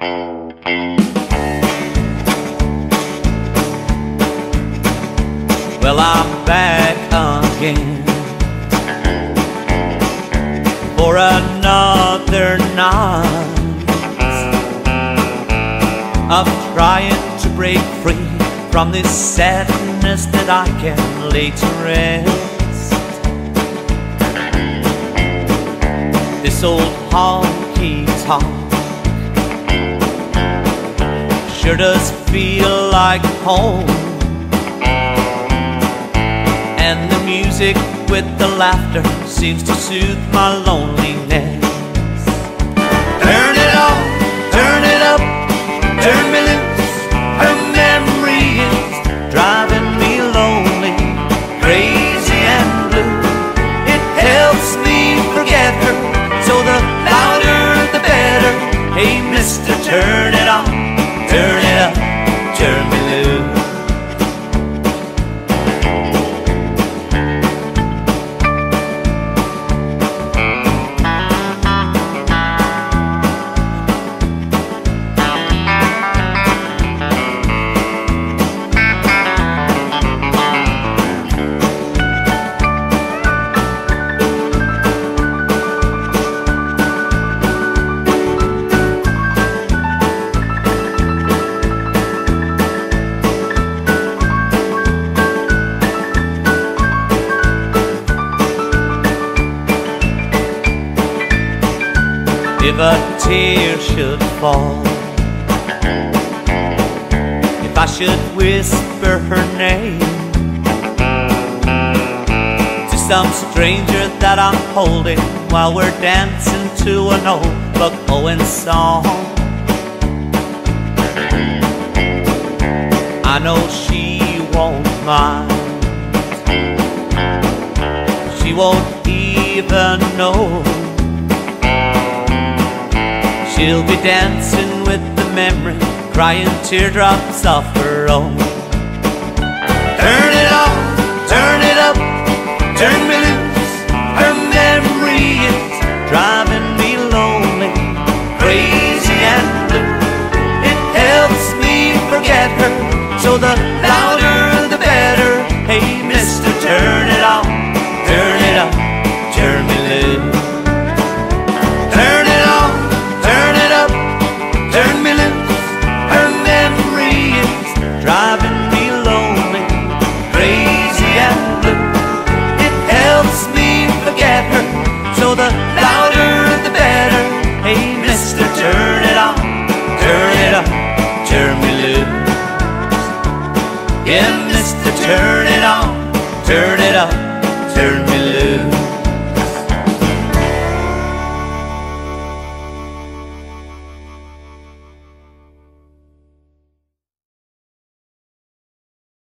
Well, I'm back again for another night of trying to break free from this sadness that I can lay to rest. This old honky tonk sure does feel like home. And the music with the laughter seems to soothe my loneliness. If a tear should fall. If I should whisper her name to some stranger that I'm holding while we're dancing to an old Buck Owens song. I know she won't mind. She won't even know. She'll be dancing with the memory, crying teardrops off her own. Turn it on, turn it up, turn me loose. Her memory is driving me lonely, crazy and blue. It helps me forget her, so the turn it on, turn it up, turn me.